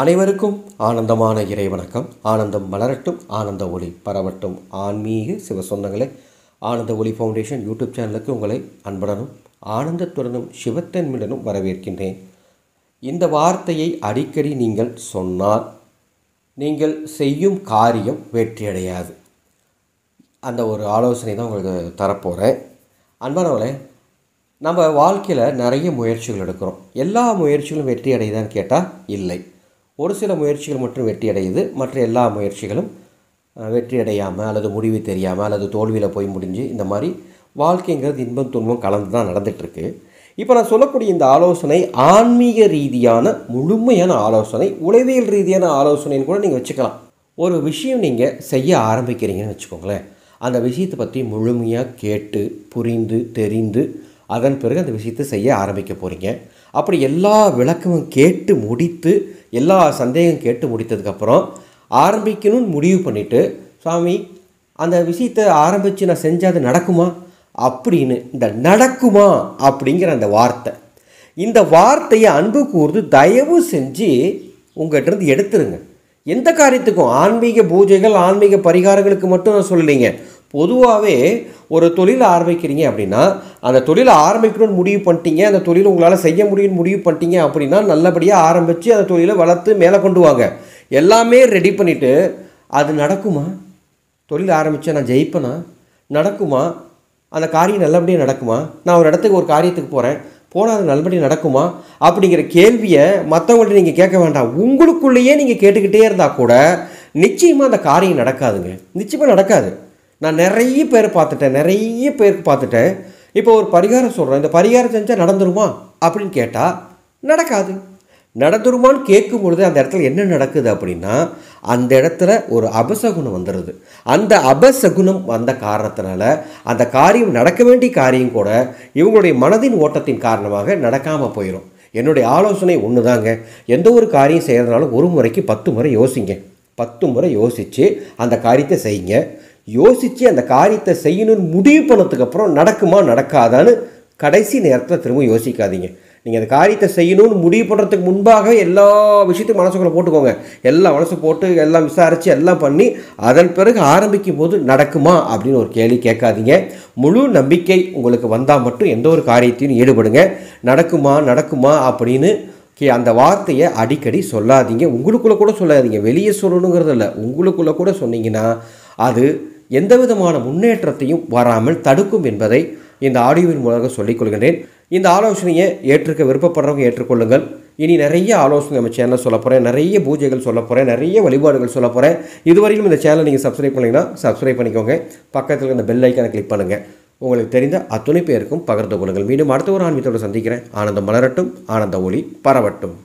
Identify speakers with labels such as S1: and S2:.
S1: அனைவருக்கும் ஆனந்தமான இறைவணக்கம். ஆனந்தம் மலரட்டும் ஆனந்த ஒளி பரவட்டும். ஆன்மீக சிவ சொந்தங்களே ஆனந்த ஒளி ஃபவுண்டேஷன் யூடியூப் சேனலுக்கு உங்களை அன்புடனும் ஆனந்தத்துடனும் சிவத்தன்மையுடனும் வரவேற்கின்றேன். இந்த வார்த்தையை அடிக்கடி நீங்கள் சொன்னால் நீங்கள் செய்யும் காரியம் வெற்றியடையாது. அந்த ஒரு ஆலோசனை தான் உங்களுக்கு தரப்போகிறேன் அன்பானவளே நம்ம வாழ்க்கையில் நிறைய முயற்சிகள் எடுக்கிறோம். எல்லா முயற்சிகளும் வெற்றி அடையுதான்னு கேட்டால் இல்லை. ஒரு சில முயற்சிகள் மட்டும் வெற்றி அடையுது மற்ற எல்லா முயற்சிகளும் வெற்றியடையாமல் வெற்றி அடையாமல் அல்லது முடிவு தெரியாமல் அல்லது தோல்வியில் போய் முடிஞ்சு இந்த மாதிரி வாழ்க்கைங்கிறது இன்பம் துன்பம் கலந்து தான் நடந்துகிட்ருக்கு இப்போ நான் சொல்லக்கூடிய இந்த ஆலோசனை ஆன்மீக ரீதியான முழுமையான ஆலோசனை உளவியல் ரீதியான ஆலோசனைன்னு கூட நீங்கள் வச்சுக்கலாம். ஒரு விஷயம் நீங்கள் செய்ய ஆரம்பிக்கிறீங்கன்னு வச்சுக்கோங்களேன். அந்த விஷயத்தை பற்றி முழுமையாக கேட்டு புரிந்து தெரிந்து அதன் பிறகு அந்த விஷயத்தை செய்ய ஆரம்பிக்க போகிறீங்க அப்படி எல்லா விளக்கமும் கேட்டு முடித்து எல்லா சந்தேகம் கேட்டு முடித்ததுக்கப்புறம் ஆரம்பிக்கணும்னு முடிவு பண்ணிவிட்டு சுவாமி அந்த விஷயத்தை ஆரம்பித்து நான் செஞ்சால் அது நடக்குமா? அப்படின்னு இந்த நடக்குமா? அப்படிங்கிற அந்த வார்த்தை. இந்த வார்த்தையை அன்பு கூர்ந்து தயவு செஞ்சு உங்கள்கிட்டருந்து எடுத்துருங்க. எந்த காரியத்துக்கும் ஆன்மீக பூஜைகள் ஆன்மீக பரிகாரங்களுக்கு மட்டும் நான் சொல்லலைங்க. பொதுவாகவே ஒரு தொழிலை ஆரம்பிக்கிறீங்க அப்படின்னா அந்த தொழிலை ஆரம்பிக்கணும்னு முடிவு பண்ணிட்டீங்க அந்த தொழிலை உங்களால் செய்ய முடியும்னு முடிவு பண்ணிட்டீங்க அப்படின்னா நல்லபடியாக ஆரம்பித்து அந்த தொழிலை வளர்த்து மேலே கொண்டு வாங்க. எல்லாமே ரெடி பண்ணிவிட்டு அது நடக்குமா? தொழில் ஆரம்பித்தா நான் ஜெயிப்பேனா? நடக்குமா? அந்த காரியம் நல்லபடியாக நடக்குமா? நான் ஒரு இடத்துக்கு ஒரு காரியத்துக்கு போகிறேன் போனால் அது நல்லபடியாக நடக்குமா? அப்படிங்கிற கேள்வியை மற்றவங்கள்ட்ட நீங்கள் கேட்க வேண்டாம். உங்களுக்குள்ளேயே நீங்கள் கேட்டுக்கிட்டே இருந்தால் கூட நிச்சயமாக அந்த காரியம் நடக்காதுங்க. நிச்சயமாக நடக்காது. நான் நிறைய பேர் பார்த்துட்டேன் நிறைய பேருக்கு பார்த்துட்டேன். இப்போ ஒரு பரிகாரம் சொல்கிறேன் இந்த பரிகாரம் செஞ்சால் நடந்துருமா? அப்படின்னு கேட்டால் நடக்காது. நடந்துருமான்னு கேட்கும் பொழுது அந்த இடத்துல என்ன நடக்குது அப்படின்னா அந்த இடத்துல ஒரு அபசகுணம் வந்துடுது அந்த அபசகுணம் வந்த காரணத்தினால அந்த காரியம் நடக்க வேண்டிய காரியம் கூட இவங்களுடைய மனதின் ஓட்டத்தின் காரணமாக நடக்காமல் போயிடும் என்னுடைய ஆலோசனை ஒன்று தாங்க எந்த ஒரு காரியம் செய்கிறதுனாலும் ஒரு முறைக்கு பத்து முறை யோசிங்க. பத்து முறை யோசித்து அந்த காரியத்தை செய்யுங்க. யோசித்து அந்த காரியத்தை செய்யணும்னு முடிவு பண்ணதுக்கப்புறம் நடக்குமா நடக்காதான்னு கடைசி நேரத்தில் திரும்ப யோசிக்காதீங்க. நீங்கள் அந்த காரியத்தை செய்யணும்னு முடிவு பண்ணுறதுக்கு முன்பாக எல்லா விஷயத்தையும் மனசுக்குள்ளே போட்டுக்கோங்க. எல்லாம் மனசு போட்டு எல்லாம் விசாரித்து எல்லாம் பண்ணி அதன் பிறகு ஆரம்பிக்கும் போது நடக்குமா அப்படின்னு ஒரு கேள்வி கேட்காதீங்க. முழு நம்பிக்கை உங்களுக்கு வந்தால் மட்டும் எந்த ஒரு காரியத்தையும் ஈடுபடுங்க. நடக்குமா நடக்குமா அப்படின்னு கே அந்த வார்த்தையை அடிக்கடி சொல்லாதீங்க. உங்களுக்குள்ளே கூட சொல்லாதீங்க. வெளியே சொல்லணுங்கிறது இல்லை உங்களுக்குள்ளே கூட சொன்னீங்கன்னா அது எந்த விதமான முன்னேற்றத்தையும் வராமல் தடுக்கும் என்பதை இந்த ஆடியோவின் மூலமாக சொல்லிக் கொள்கின்றேன். இந்த ஆலோசனையை ஏற்றுக்க விருப்பப்படுறவங்க ஏற்றுக்கொள்ளுங்கள். இனி நிறைய ஆலோசனை நம்ம சேனலில் சொல்ல போகிறேன் நிறைய பூஜைகள் சொல்ல போகிறேன் நிறைய வழிபாடுகள் சொல்ல போகிறேன் இதுவரையிலும் இந்த சேனலை நீங்கள் சப்ஸ்கிரைப் பண்ணிங்கன்னா சப்ஸ்கிரைப் பண்ணிக்கோங்க. பக்கத்தில் இந்த பெல் ஐக்கானை கிளிக் பண்ணுங்கள் உங்களுக்கு தெரிந்த அத்துணை பேருக்கும் பகிர்ந்து கொள்ளுங்கள். மீண்டும் அடுத்த ஒரு ஆன்மீகத்தோடு சந்திக்கிறேன். ஆனந்தம் மலரட்டும். ஆனந்த ஒளி பரவட்டும்.